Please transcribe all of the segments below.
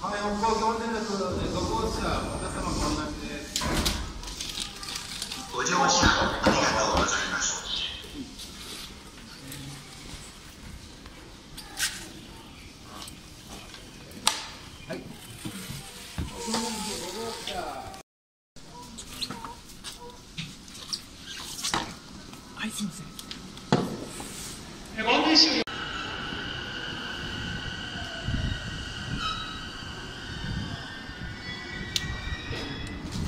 東京電力5号車、お客様ご案内です。ご乗車ありがとうございます。はい。はい、すみません。ここにてお客様、こちらのご案内です。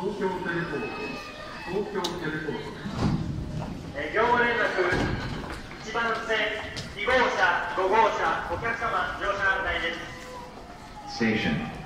東京テレポート、東京テレポートえ業務連絡、1番線、2号車、5号車、お客様、乗車案内です。Station